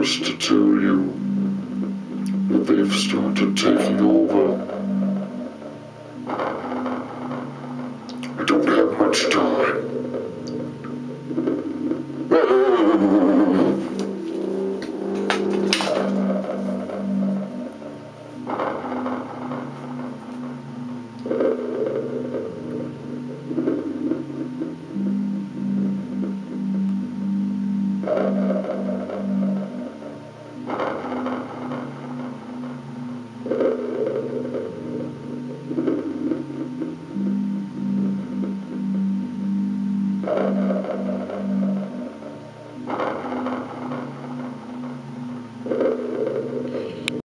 first to tell you that they've started taking over. church door. Thank Uh...